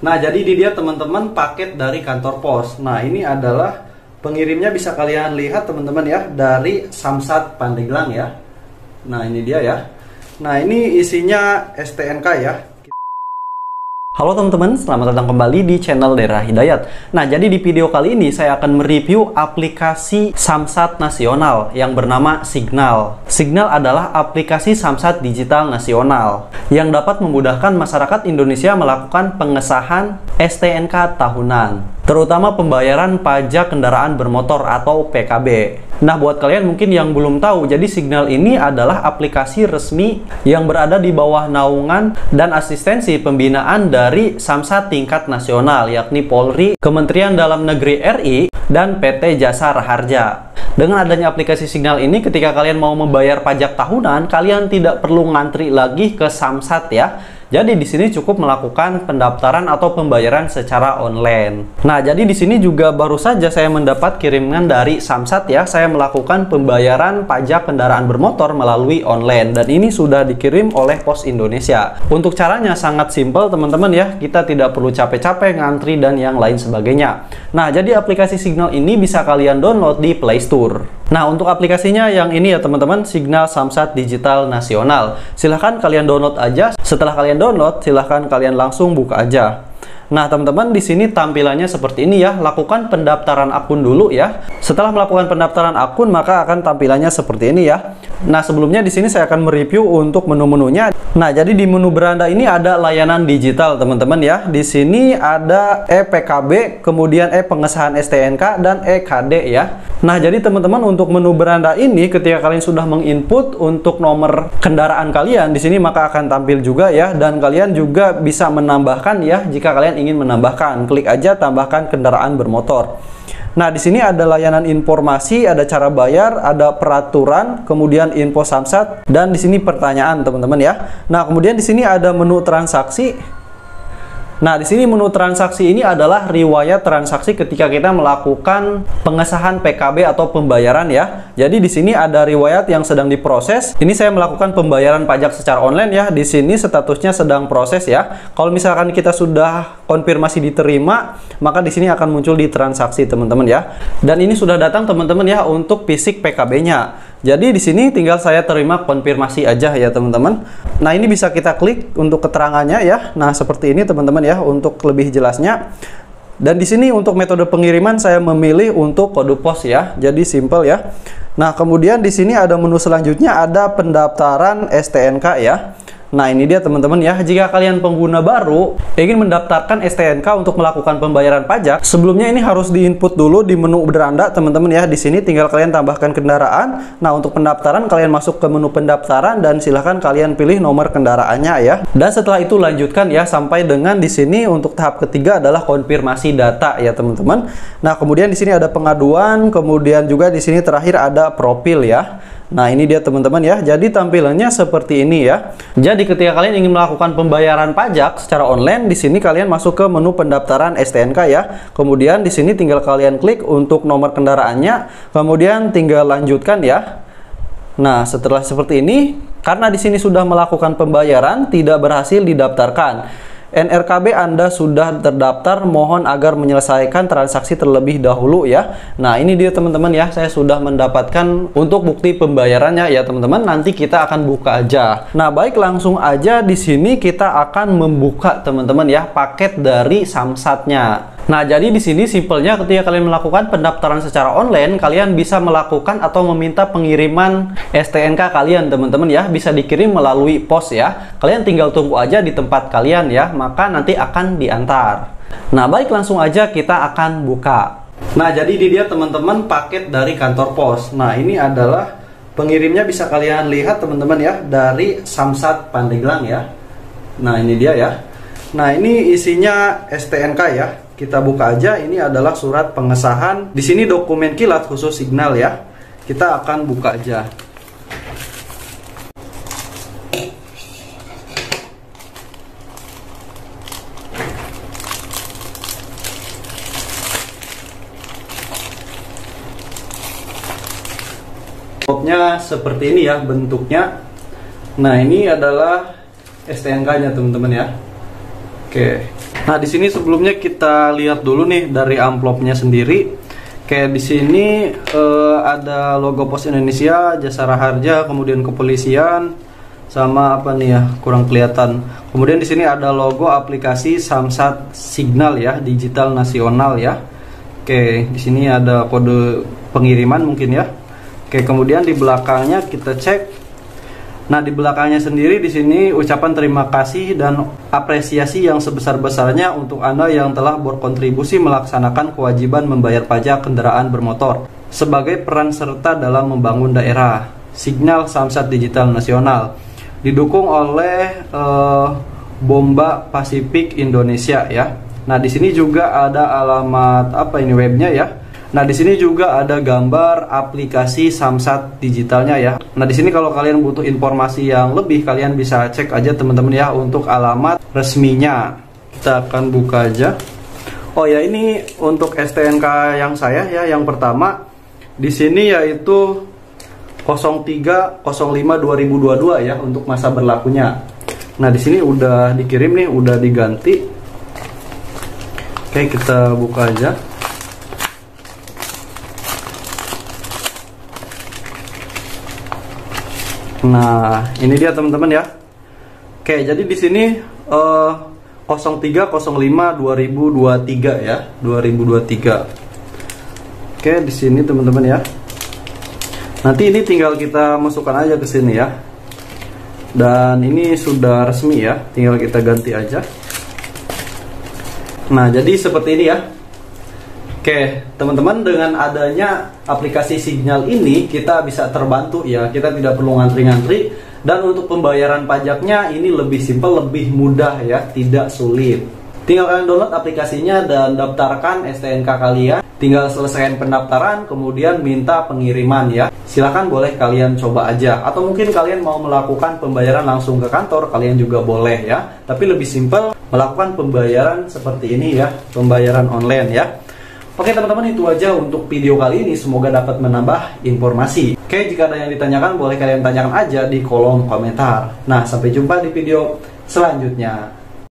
Nah, jadi ini dia teman-teman paket dari kantor pos. Nah, ini adalah pengirimnya bisa kalian lihat teman-teman ya dari Samsat Pandeglang ya. Nah, ini dia ya. Nah, ini isinya STNK ya. Halo teman-teman, selamat datang kembali di channel Daerah Hidayat. Nah, jadi di video kali ini saya akan mereview aplikasi Samsat Nasional yang bernama Signal. Signal adalah aplikasi Samsat Digital Nasional yang dapat memudahkan masyarakat Indonesia melakukan pengesahan STNK tahunan, terutama pembayaran pajak kendaraan bermotor atau PKB. Nah, buat kalian mungkin yang belum tahu, jadi Signal ini adalah aplikasi resmi yang berada di bawah naungan dan asistensi pembinaan dari Samsat tingkat nasional, yakni Polri, Kementerian Dalam Negeri RI, dan PT Jasa Raharja. Dengan adanya aplikasi Signal ini, ketika kalian mau membayar pajak tahunan, kalian tidak perlu ngantri lagi ke Samsat ya jadi di sini cukup melakukan pendaftaran atau pembayaran secara online. Nah, jadi di sini juga baru saja saya mendapat kiriman dari Samsat ya. Saya melakukan pembayaran pajak kendaraan bermotor melalui online dan ini sudah dikirim oleh Pos Indonesia. Untuk caranya sangat simpel teman-teman ya. Kita tidak perlu capek-capek ngantri dan yang lain sebagainya. Nah, jadi aplikasi Signal ini bisa kalian download di Play Store. Nah, untuk aplikasinya yang ini ya teman-teman, Signal Samsat Digital Nasional. Silahkan kalian download aja. Setelah kalian download, silahkan kalian langsung buka aja. Nah, teman-teman di sini tampilannya seperti ini ya. Lakukan pendaftaran akun dulu ya. Setelah melakukan pendaftaran akun, maka akan tampilannya seperti ini ya. Nah, sebelumnya di sini saya akan mereview untuk menu-menunya. Nah, jadi di menu beranda ini ada layanan digital, teman-teman ya. Di sini ada e-PKB, kemudian e-pengesahan STNK dan e-KD ya. Nah, jadi teman-teman untuk menu beranda ini ketika kalian sudah menginput untuk nomor kendaraan kalian di sini maka akan tampil juga ya dan kalian juga bisa menambahkan ya jika kalian ingin menambahkan, klik aja tambahkan kendaraan bermotor. Nah, di sini ada layanan informasi, ada cara bayar, ada peraturan, kemudian info samsat, dan di sini pertanyaan, teman-teman ya. Nah, kemudian di sini ada menu transaksi, Nah, di sini menu transaksi ini adalah riwayat transaksi ketika kita melakukan pengesahan PKB atau pembayaran ya. Jadi di sini ada riwayat yang sedang diproses. Ini saya melakukan pembayaran pajak secara online ya. Di sini statusnya sedang proses ya. Kalau misalkan kita sudah konfirmasi diterima, maka di sini akan muncul di transaksi teman-teman ya. Dan ini sudah datang teman-teman ya untuk fisik PKB-nya. Jadi di sini tinggal saya terima konfirmasi aja ya teman-teman. Nah ini bisa kita klik untuk keterangannya ya. Nah seperti ini teman-teman ya untuk lebih jelasnya. Dan di sini untuk metode pengiriman saya memilih untuk kode pos ya. Jadi simple ya. Nah kemudian di sini ada menu selanjutnya ada pendaftaran STNK ya. Nah ini dia teman-teman ya, jika kalian pengguna baru ingin mendaftarkan STNK untuk melakukan pembayaran pajak, sebelumnya ini harus diinput dulu di menu beranda teman-teman ya. Di sini tinggal kalian tambahkan kendaraan. Nah untuk pendaftaran kalian masuk ke menu pendaftaran dan silahkan kalian pilih nomor kendaraannya ya. Dan setelah itu lanjutkan ya sampai dengan di sini untuk tahap ketiga adalah konfirmasi data ya teman-teman. Nah kemudian di sini ada pengaduan, kemudian juga di sini terakhir ada profil ya. Nah ini dia teman-teman ya, jadi tampilannya seperti ini ya. Jadi ketika kalian ingin melakukan pembayaran pajak secara online, di sini kalian masuk ke menu pendaftaran STNK ya. Kemudian di sini tinggal kalian klik untuk nomor kendaraannya, kemudian tinggal lanjutkan ya. Nah setelah seperti ini, karena di sini sudah melakukan pembayaran, tidak berhasil didaftarkan. NRKB Anda sudah terdaftar, mohon agar menyelesaikan transaksi terlebih dahulu ya. Nah, ini dia teman-teman ya, saya sudah mendapatkan untuk bukti pembayarannya ya teman-teman. Nanti kita akan buka aja. Nah, baik langsung aja di sini kita akan membuka teman-teman ya paket dari Samsatnya. Nah, jadi di sini simpelnya ketika kalian melakukan pendaftaran secara online, kalian bisa melakukan atau meminta pengiriman STNK kalian, teman-teman ya. Bisa dikirim melalui pos ya. Kalian tinggal tunggu aja di tempat kalian ya, maka nanti akan diantar. Nah, baik langsung aja kita akan buka. Nah, jadi di dia teman-teman paket dari kantor pos. Nah, ini adalah pengirimnya bisa kalian lihat teman-teman ya dari Samsat Pandeglang ya. Nah, ini dia ya. Nah, ini isinya STNK ya kita buka aja ini adalah surat pengesahan. Di sini dokumen kilat khusus signal ya. Kita akan buka aja. Popnya seperti ini ya bentuknya. Nah ini adalah STNK nya teman-teman ya. Oke Nah, di sini sebelumnya kita lihat dulu nih dari amplopnya sendiri. Kayak di sini eh, ada logo Pos Indonesia, Jasara Harja, kemudian kepolisian, sama apa nih ya kurang kelihatan. Kemudian di sini ada logo aplikasi Samsat Signal ya, digital nasional ya. Oke, di sini ada kode pengiriman mungkin ya. Oke, kemudian di belakangnya kita cek Nah, di belakangnya sendiri di sini ucapan terima kasih dan apresiasi yang sebesar-besarnya untuk Anda yang telah berkontribusi melaksanakan kewajiban membayar pajak kendaraan bermotor sebagai peran serta dalam membangun daerah. Signal Samsat Digital Nasional didukung oleh uh, Bomba Pasifik Indonesia ya. Nah, di sini juga ada alamat apa ini webnya ya Nah, di sini juga ada gambar aplikasi Samsat digitalnya ya. Nah, di sini kalau kalian butuh informasi yang lebih, kalian bisa cek aja teman-teman ya untuk alamat resminya. Kita akan buka aja. Oh ya, ini untuk STNK yang saya ya, yang pertama di sini yaitu 0305 2022 ya untuk masa berlakunya. Nah, di sini udah dikirim nih, udah diganti. Oke, kita buka aja. Nah, ini dia teman-teman ya. Oke, jadi di sini uh, 0305 2023 ya, 2023. Oke, di sini teman-teman ya. Nanti ini tinggal kita masukkan aja ke sini ya. Dan ini sudah resmi ya, tinggal kita ganti aja. Nah, jadi seperti ini ya. Oke, teman-teman dengan adanya aplikasi Signal ini kita bisa terbantu ya. Kita tidak perlu ngantri-ngantri dan untuk pembayaran pajaknya ini lebih simpel, lebih mudah ya, tidak sulit. Tinggal kalian download aplikasinya dan daftarkan STNK kalian. Tinggal selesaikan pendaftaran, kemudian minta pengiriman ya. Silahkan boleh kalian coba aja. Atau mungkin kalian mau melakukan pembayaran langsung ke kantor, kalian juga boleh ya. Tapi lebih simpel melakukan pembayaran seperti ini ya, pembayaran online ya. Oke teman-teman itu aja untuk video kali ini semoga dapat menambah informasi. Oke jika ada yang ditanyakan boleh kalian tanyakan aja di kolom komentar. Nah sampai jumpa di video selanjutnya.